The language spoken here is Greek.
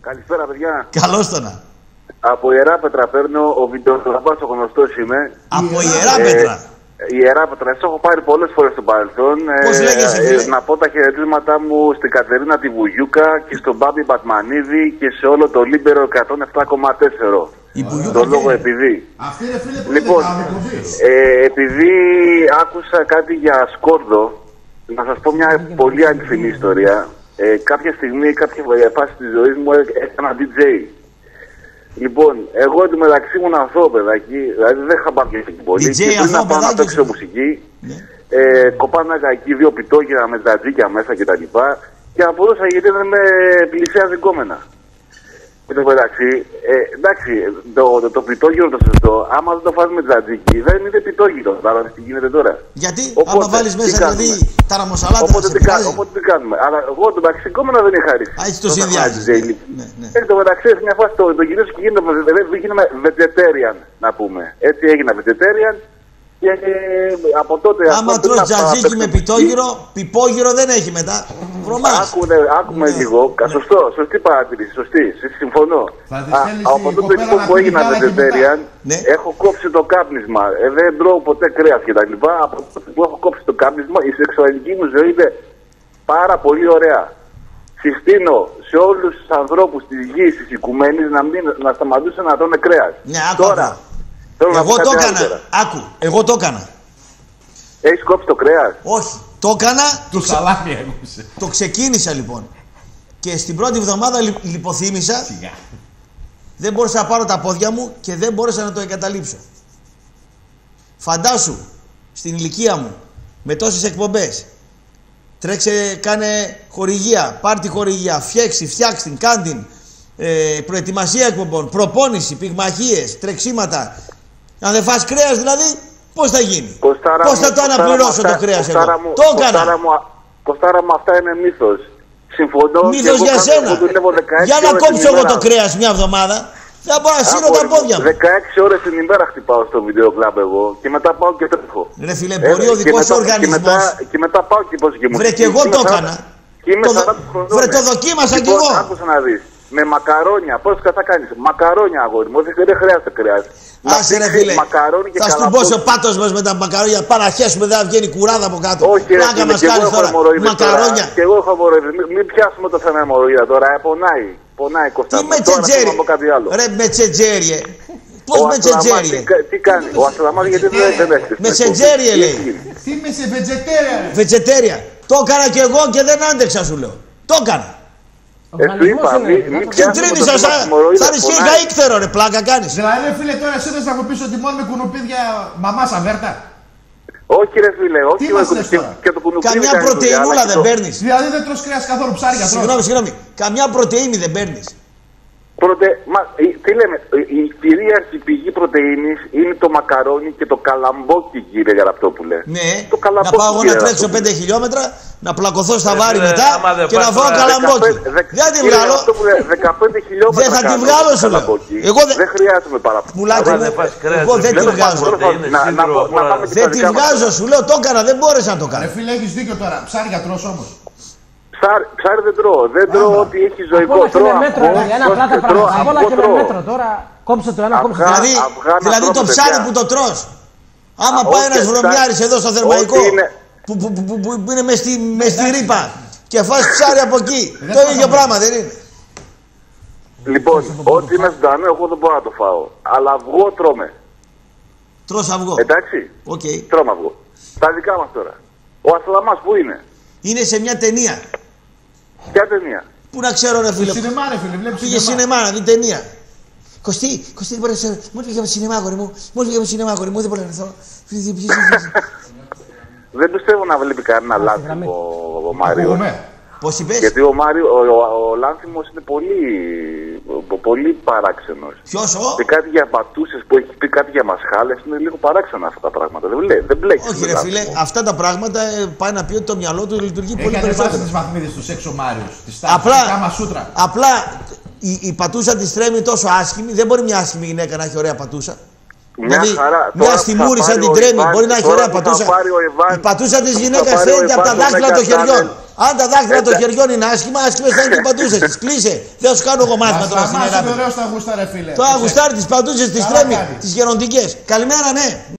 Καλησπέρα, παιδιά. Καλώς το να. Από Ιερά Πέτρα παίρνω, ο βιντεογραφά ο γνωστός είμαι. Από Ιερά Πέτρα. Η Ιερά Πέτρα, σε έχω πάρει πολλές φορές στο παρελθόν. Πώς λέγεσαι, φίλε; να πω τα χαιρετίσματά μου στην Κατερίνα τη Βουγιούκα και στον Μπάμπη Μπατμανίδη και σε όλο το Λίμπερο 107,4. Η Βουγιούκα Το ποια λόγο είναι; επειδή. Αυτή ρε φίλε που Λοιπόν, είναι καμικοβή. ε, επειδή άκουσα κάτι για σκόρδο, να σας πω μια πολύ αληθινή ιστορία. Ε, κάποια στιγμή, κάποια φάση της ζωής μου έ- έκανα DJ. Λοιπόν, εγώ εντωμεταξύ ήμουν αθώο παιδάκι, δηλαδή δεν είχα πάρει και πολύ. DJ και πριν αθώο να πάω να παιδάκι παίξω σου. μουσική, Ναι. ε, κοπάναγα εκεί δύο πιτόγυρα με τζατζίκια μέσα κτλ. Και, και απορούσα γιατί δεν με πλησιάζει γκόμενα. Εν τω μεταξύ, ε, εντάξει, το, το, το πιτόγυρο το σωστό, άμα δεν το φας με τζατζίκι, δεν είναι πιτόγυρο. Τώρα τι γίνεται τώρα. Γιατί; Οπότε, άμα βάλεις τι μέσα κάνουμε; δηλαδή τα ραμοσαλάτα Οπότε σε τι, κα- πειράζει. οπότε τι κάνουμε; Αλλά εγώ το μεταξύ γκόμενα δεν είχα ρίξει. Α, έτσι το Όταν συνδυάζεις, ήμουν ναι. DJ. Ναι, ναι. Εν τω μεταξύ, σε μια φάση το, το γυρίζω και γίνεται, γίνομαι vegetarian, να πούμε. Έτσι έγινα vegetarian και ε, από τότε... Άμα αυτό, τρως πριν να πάω να τζατζίκι παίξω με μουσική, πιτόγυρο, πιτόγυρο δεν έχει μετά. Βρωμάς. Άκουνε, άκουμε Ναι. λίγο. Κα- Σωστό, σωστή παρατήρηση. Σωστή. Συ- Συμφωνώ. Θα τη Α, στέλνεις από η τότε κοπέλα λοιπόν να που πει έγινα γάλα και vegetarian, Ναι. έχω κόψει το κάπνισμα. Ε, δεν τρώω ποτέ κρέας και τα λοιπά. Από τότε που έχω κόψει το κάπνισμα, η σεξουαλική μου ζωή είναι πάρα πολύ ωραία. Συστήνω σε όλους τους ανθρώπους της γης, της οικουμένης, να, μην, να σταματήσουν να τρώνε κρέας. Ναι, άκου, Τώρα, άκου. Θέλω να Εγώ πω το κάτι άλλο έκανα. τώρα. Άκου, εγώ το έκανα. Έχεις κόψει το κρέας; Όχι. Το έκανα, Του σαλάμι έκοψε. το ξεκίνησα λοιπόν. Και στην πρώτη εβδομάδα λι- λιποθύμησα, Σιγά. δεν μπόρεσα να πάρω τα πόδια μου και δεν μπόρεσα να το εγκαταλείψω. Φαντάσου, στην ηλικία μου, με τόσες εκπομπές, τρέξε, κάνε χορηγία, πάρτι χορηγία, φτιάξει, φτιάξει την, κάν την, ε, προετοιμασία εκπομπών, προπόνηση, πυγμαχίες, τρεξίματα. Αν δεν φας κρέας δηλαδή, πώς θα γίνει; Κοστάρα πώς μου, θα το κοστάρα αναπληρώσω μου, το αυτά- κρέας εγώ. κοστάρα μου- Το έκανα. Κοστάρα μου, κοστάρα μου, αυτά είναι μύθος. Συμφωνώ. και Μύθος εγώ για κάνω- σένα. εγώ δουλεύω 16 Για να ώρες κόψω την εγώ ημέρα. το κρέας μια εβδομάδα. Θα μπορώ να σύρω Άκου, τα ρε, πόδια μου. 16 ώρες την ημέρα χτυπάω στο βίντεο κλαμπ εγώ και μετά πάω και τρέχω. Ρε φίλε, Ε, μπορεί ο και δικός μετά- σου οργανισμός. Και μετά, και μετά πάω και πώς και μου. Βρε, και εγώ το έκανα. Και είμαι Το δο- 40 χρονών. Βρε, ε. το δοκίμασα κι Λοιπόν, εγώ. Άκουσα να δεις. Με μακαρόνια, πώς θα κάνεις; Μακαρόνια αγόρι μου, δεν, δεν χρειάζεται κρέας. Να Άσε ρε δείξει φίλε. Μακαρόνι και Θα σου καλαμπόκι. μπω ο πάτος μας με τα μακαρόνια. Πάρα να χέσουμε, δεν θα βγαίνει κουράδα από κάτω. Όχι, ρε, Πλάκα φίλε, μας και εγώ κάνεις έχω τώρα. αιμορροίδες Μακαρόνια. Τώρα, και εγώ έχω αιμορροίδες. Μην, μην πιάσουμε το θέμα αιμορροίδα τώρα. Ε, πονάει. Πονάει Κώστα. Τι μου. με Τώρα θέλω τσετζέρι. να πω κάτι άλλο. Ρε με τσετζέρι. ε. Πώς Ο με Αστραμάς τσετζέρι. τι, κα- τι κάνει; Ο Αστραμάς γιατί δεν δεν έχετε. Με τσετζέρι λέει. Τι είμαι σε βετζετέρια. Βετσετέρια. Το έκανα κι εγώ και δεν άντεξα σου λέω. Το έκανα. Ε, σου είπα, μην μην Σου πιάσουμε το τρίμησα θέμα σαν της αιμορροίδας. σαν ισχύει Πονάει. γαίκτερο ρε πλάκα κάνεις. Δηλαδή ρε φίλε τώρα εσύ δεν θα μου πεις ότι μόνο με κουνουπίδια μαμάς αβέρτα. Όχι ρε φίλε, όχι. Τι μας και- λες και- τώρα; Και το κουνουπίδι Καμιά κάνει δουλειά, πρωτεϊνούλα αλλά και δεν το- παίρνεις. Δηλαδή δεν τρως κρέας καθόλου ψάρια τρως. Συγγνώμη, συγγνώμη. Καμιά πρωτεΐνη δεν παίρνεις. Πρώτε, μα, ε, τι λέμε, ε, η κυρίαρχη πηγή πρωτεΐνης είναι το μακαρόνι και το καλαμπόκι, κύριε Γραπτόπουλε. Ναι, Το να καλαμπόκι, πάω εγώ να κύριε τρέξω Γραπτόπουλε. 5 χιλιόμετρα, να πλακωθώ στα Ε, βάρη φίλε, μετά άμα δεν και να πας φάω τώρα καλαμπόκι. 15 δεκ- Δεν τη κύριε βγάλω. Γραπτόπουλε, 15 χιλιόμετρα Δεν θα τη κάνω βγάλω, το σου λέω. καλαμπόκι. Εγώ δεν- δεν χρειάζομαι παραπάνω. Πουλάκι Άμα μου, δεν φας κρέας, εγώ ρε δεν φίλε, τη δεν βγάζω. φας πρωτεΐνες, Να- να σίδηρο, πω- να όλα. πάμε και Δεν τα τη δικά μας. βγάζω, σου λέω το έκανα, δεν μπόρεσα να το Ρε κάνω. φίλε έχεις δίκιο τώρα. Ψάρια τρως όμως. Ψάρι, ψάρι δεν τρώω. Δεν τρώω ό,τι έχει Απ' ζωικό. όλα και Τρώω με μέτρο, αυγό, ρε, ένα τρώω- πλάτα τρώω πράγματα. Απ' όλα αυγό, και με τρώω. μέτρο. Τώρα κόψε το ένα, κόψε το Αυγά. άλλο. Δηλαδή, αυγά να δηλαδή το τρώω, ψάρι παιδιά. που το τρως. Άμα Α, πάει όχι, ένας ψάρι- βρωμιάρης εδώ στο θερμαϊκό Ό,τι είναι- που, που, που, που, που είναι μες στη, μες στη ρήπα και φας ψάρι από εκεί. Δεν Το θα ίδιο το πράγμα δεν είναι. Λοιπόν, ό,τι είναι ζωντανό, εγώ δεν μπορώ να το φάω. Αλλά αυγό τρώμε. Τρως αυγό. Εντάξει. Οκ. Τρώμε αυγό. Τα δικά μας τώρα. Ο Ασλαμάς που είναι; Είναι σε μια ταινία. Ποια ταινία; Πού να ξέρω ρε φίλε. Σινεμά ρε φίλε, βλέπεις Πήγε σινεμά να δει ταινία. Κωστή, Κωστή δεν μπορεί να ξέρω. Μόλι πήγαμε σινεμά, αγόρι μου. Μόλι πήγαμε σινεμά, αγόρι μου. Δεν μπορώ να έρθω. Φίλε, ποιος είναι, Δεν πιστεύω να βλέπει κανένα λάθη γραμμή. ο, ο Μάριος. Ακούγομαι. Πώς είπες; Γιατί ο Μάριο, ο, ο, ο Λάνθιμος είναι πολύ, ο- πολύ παράξενος. Ποιος ο; Και κάτι για πατούσες που έχει πει κάτι για μασχάλες είναι λίγο παράξενα αυτά τα πράγματα. Δεν, βλέ, δεν μπλέκεις. Όχι με ρε Λάνθιμο. φίλε, αυτά τα πράγματα ε, πάει να πει ότι το μυαλό του λειτουργεί πολύ Έχει ανεβάσει περισσότερο. τις βαθμίδες του σεξ ο Μάριος. Της στάση, Απλά, της κάμα σούτρα. απλά η, η πατούσα της τρέμει τόσο άσχημη, δεν μπορεί μια άσχημη γυναίκα να έχει ωραία πατούσα. Μια δηλαδή, χαρά. μια Τώρα που στιμούρη θα σαν πάρει την ο τρέμει, Ιβάν- μπορεί να έχει τώρα ωραία που θα πατούσα. πάρει ο Ιβάν- Η πατούσα της που θα γυναίκας πάρει ο φαίνεται από τα Ιβάν στο δάχτυλα των Mega χεριών. Channel. Αν τα δάχτυλα των Εντάξει. χεριών είναι άσχημα, άσχημε θα είναι και οι παντούσε της. Κλείσε. Δεν σου κάνω εγώ μάθημα τώρα στην Ασταμάς είναι Ελλάδα. ωραίο στα γούστα ρε φίλε. Το αγουστάρι της παντούσε της Καλά τρέμει, κάνεις. τις γεροντικέ. Καλημέρα, ναι.